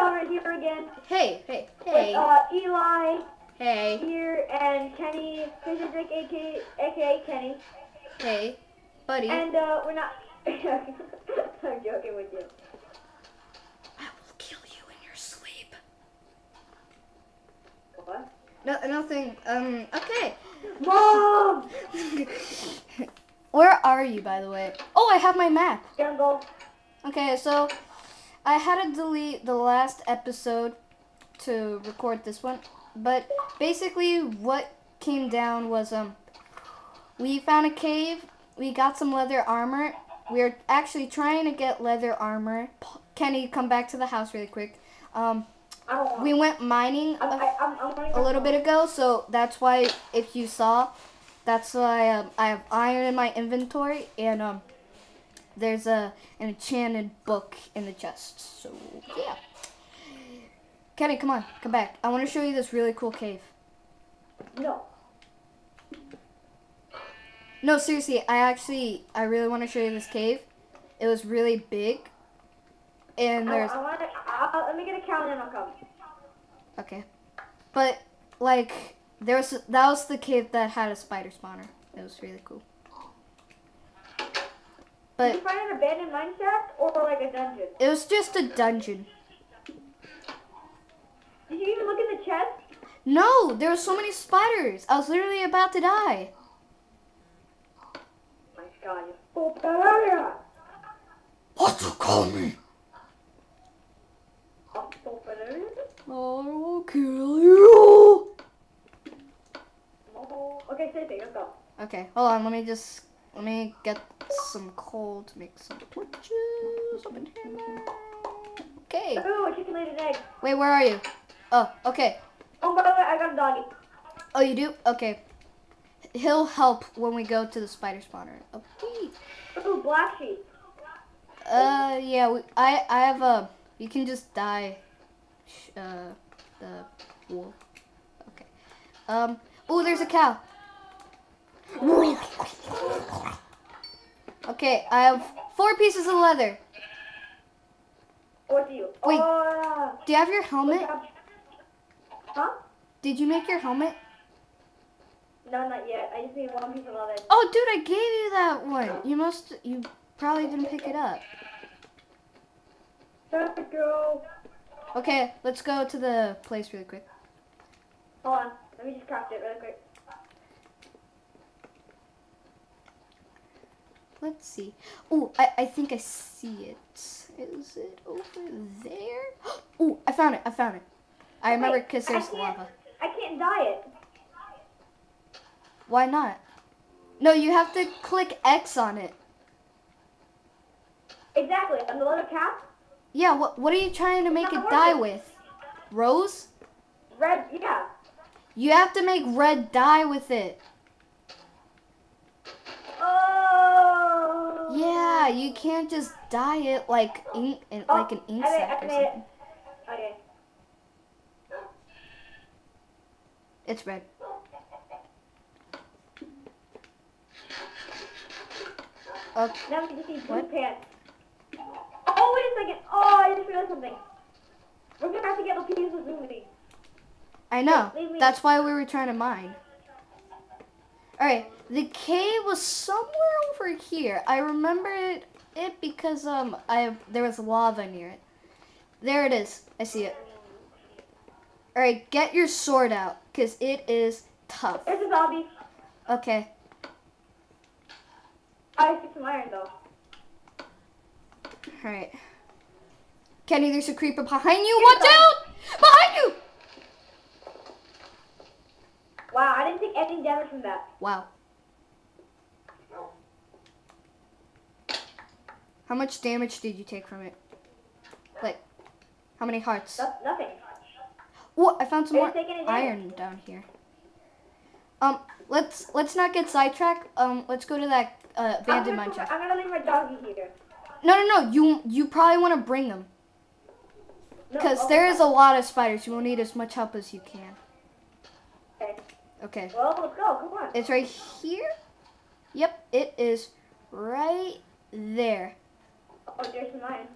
Here again. Hey, hey, With, hey, uh, Eli hey, here and Kenny Physics, aka, aka Kenny. hey, buddy. And, uh, we're not. I'm joking with you. I will kill you in your sleep. What? No, nothing. Um. Okay. Mom! Where are you, by the way? Oh, I have my map. Jungle. Okay, so I had to delete the last episode to record this one, but basically what came down was um we found a cave, we got some leather armor. We are actually trying to get leather armor. Kenny, come back to the house really quick. Um, I don't want we went mining a, I, I'm, I'm running a little bit ago, so that's why if you saw, that's why um, I have iron in my inventory and um, there's a an enchanted book in the chest. So yeah. Kenny, come on, come back. I want to show you this really cool cave. No. No, seriously, I actually I really want to show you this cave. It was really big, and there's I want to. Uh, I'll, let me get a calendar and I'll come. okay, but like there was that was the cave that had a spider spawner. It was really cool. Did you find an abandoned mine shaft or like a dungeon? It was just a dungeon. Did you even look in the chest? No, there were so many spiders. I was literally about to die. My God, you full banana! What you call me? Oh. I will kill you. Okay, stay safe. Let's go. Okay, hold on. Let me just let me get some coal to make some torches. Okay. Ooh, a chicken laid an egg. Wait, where are you? Oh, okay. Oh, by the way, I got a doggy. Oh, you do? Okay. He'll help when we go to the spider spawner. Okay. Ooh, black sheep. Uh, yeah. We, I I have a. You can just die. Uh, the wolf. Okay. Um. Oh, there's a cow. Okay, I have four pieces of leather. What do you? Wait. Oh, Do you have your helmet? Huh? Did you make your helmet? No, not yet. I just need one piece of leather. Oh, dude, I gave you that one. You must. You probably didn't pick it up. Let's go. Okay, let's go to the place really quick. Hold on. Let me just craft it really quick. Let's see. Oh, I, I think I see it. Is it over there? Oh, I found it. I found it. I remember because I there's can't- lava. I can't dye it. Why not? No, you have to click X on it. Exactly. On the little cap, Yeah, what what are you trying to make it dye with? Rose? red. Yeah. You have to make red dye with it. Yeah, you can't just dye it like ink and Oh, like an ink I made, or something. Okay. It's red. Okay. Now we just need blue What? pants. Oh, wait a second. Oh, I just realized something. We're gonna have to get the pieces of movie. I know. Leave me- That's why we were trying to mine. Alright, the cave was somewhere over here. I remember it, it because um I there was lava near it. There it is. I see it. Alright, get your sword out, because it is tough. There's a zombie. Okay. I see some iron though. Alright. Kenny, there's a creeper behind you. Watch out! Behind you! Wow, I didn't take any damage from that. Wow. How much damage did you take from it? Like, how many hearts? No- nothing. Oh, I found some more iron down here. Um, let's let's not get sidetracked. Um, let's go to that uh, abandoned mine shaft. I'm gonna leave my doggy here. No, no, no. You you probably want to bring them No, because oh, there is a lot of spiders. You will need as much help as you can. Okay. Okay. Well, let's go. Come on. It's right here. Yep, it is right there. Oh, there's mine.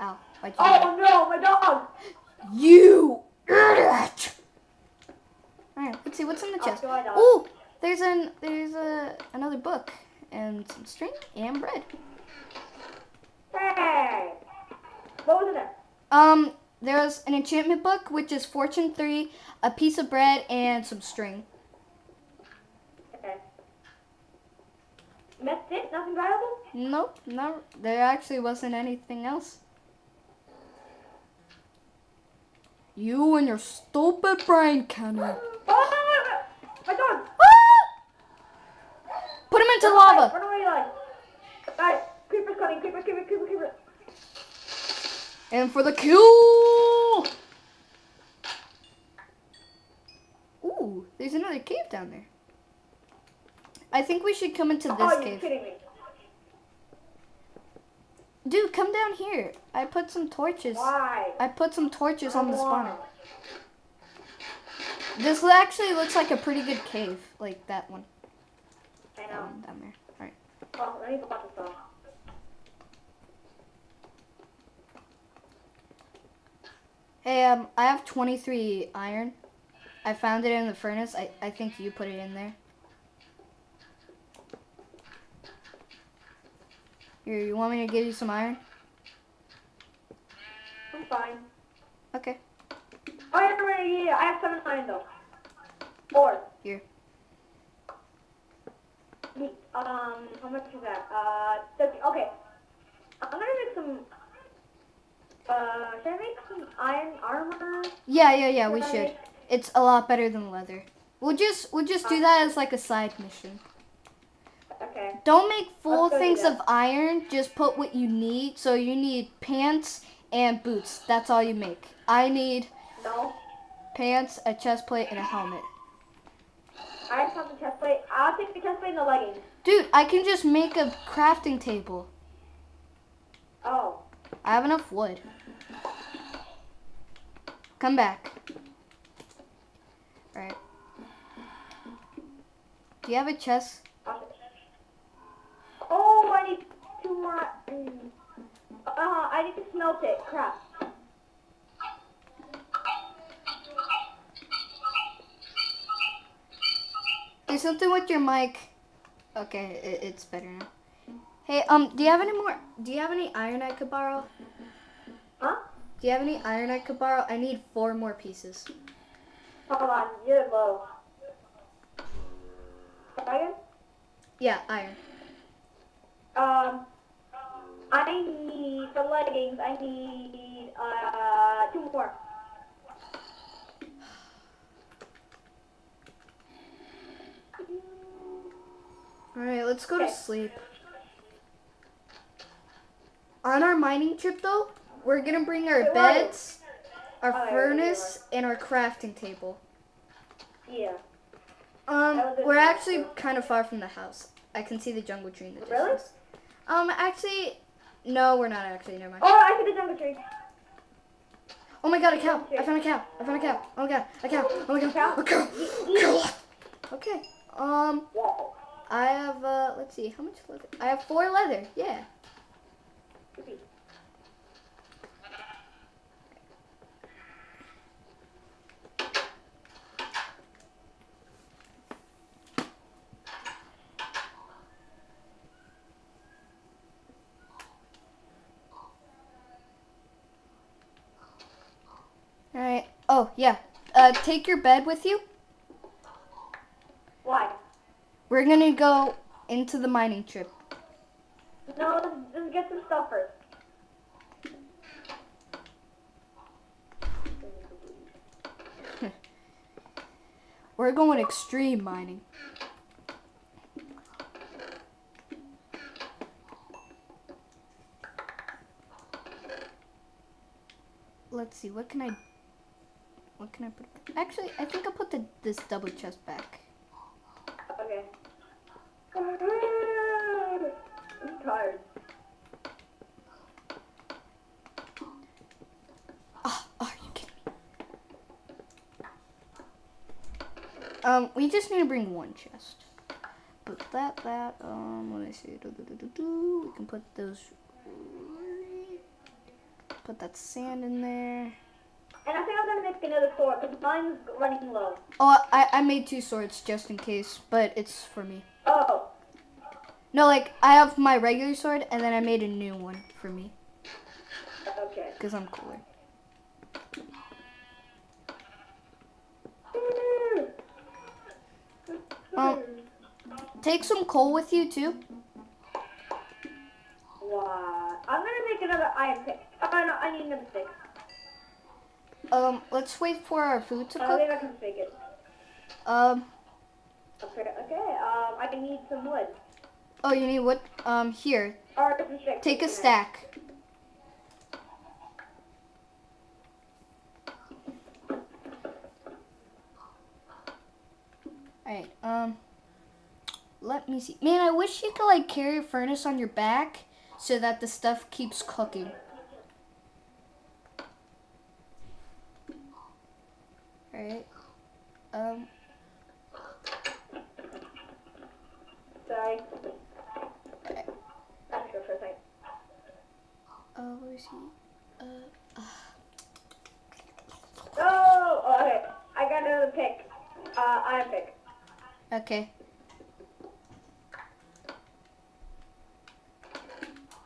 Ow. Why'd you do? Oh no, my dog! You idiot! Alright, let's see what's in the Oh, chest. go ahead, dog. Ooh, there's an there's a another book and some string and bread. Hey! What was in there? Um, there's an enchantment book which is fortune three, a piece of bread, and some string. Okay. That's it? Nothing valuable? Nope, no, there actually wasn't anything else. You and your stupid brain, Kenny. Oh, my dog! Put him into Run away, lava. Run away, like. Alright, creeper's coming, creeper, creeper, creeper, creeper. And for the kill! Ooh, there's another cave down there. I think we should come into this oh, cave. kidding me. Dude, come down here. I put some torches. Why? I put some torches on the spawner. This actually looks like a pretty good cave, like that one I know. um, down there. Alright. Oh, let me put this stuff. Hey, um, I have 23 iron. I found it in the furnace. I, I think you put it in there. Here, you want me to give you some iron? I'm fine. Okay. Oh, yeah, yeah, yeah. I have seven iron though. Four. Here. Um, how much is that? Uh, 30. Okay. I'm gonna make some. Uh, should I make some iron armor? Yeah, yeah, yeah, we Should I should. make- It's a lot better than leather. We'll just we'll just do that as like a side mission. Okay. Don't make full Let's go do things of iron. Just put what you need. So you need pants and boots. That's all you make. I need No. pants, a chest plate, and a helmet. I just have the chest plate. I'll take the chest plate and the leggings. Dude, I can just make a crafting table. Oh. I have enough wood. Come back. Alright. Do you have a chest? I'll- Oh, I need two more. Mm. Uh, I need to smelt it. Crap. There's something with your mic. Okay, it, it's better now. Hey, um, do you have any more? Do you have any iron I could borrow? Huh? Do you have any iron I could borrow? I need four more pieces. Hold on. You're low. Iron? Yeah, iron. Um, I need the leggings. I need uh two more. Alright, let's go to sleep. On our mining trip, though, we're gonna bring our Wait, where are you? beds, our Oh, furnace, and our crafting table. Yeah. Um, That was it. we're actually kind of far from the house. I can see the jungle tree in the Really? distance. Um, actually, no, we're not actually. Never mind. Oh, I see the jungle tree. Oh my god, a cow! I found a cow! I found a cow! Oh my god, a cow! Oh my god, Cow? a cow! Cow! Okay. Um, I have uh, let's see, how much leather? I have four leather. Yeah. All right. Oh yeah. Uh, take your bed with you. Why? We're gonna go into the mining trip. No, let's, let's get some stuff first. We're going extreme mining. Let's see, what can I what can I put actually I think I'll put the this double chest back. Okay. I'm tired. Oh, are you kidding me? Um, we just need to bring one chest. Put that, that, um, let me see. Do, do, do, do, do. We can put those. Put that sand in there. And I think I'm gonna make another sword because mine's running low. Oh, I, I made two swords just in case, but it's for me. Oh, No, like, I have my regular sword, and then I made a new one for me, okay. because I'm cooler. Um, Take some coal with you, too. Wow. I'm gonna make another iron pick. Oh no, I need another stick. Um, let's wait for our food to I cook. think I can fake it. Um, Okay, okay. Um, I can need some wood. oh, you need wood? Um, here, Or take a stack. Alright, um, let me see. Man, I wish you could, like, carry a furnace on your back so that the stuff keeps cooking. Alright, um, Sorry. Okay. I to go for a second. uh, where is he? Uh, Oh, oh, okay. I got another pick. Uh, iron pick. okay.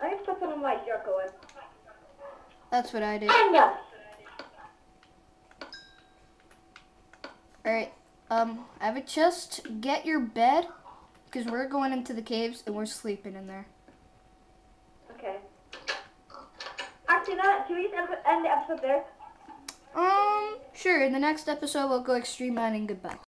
I to put some of my Jericho in. That's what I did. And uh, Alright, um, I have a chest. Get your bed, because we're going into the caves and we're sleeping in there. Okay. Actually, not. Should we end end the episode there? Um, sure, in the next episode we'll go extreme mining. Goodbye.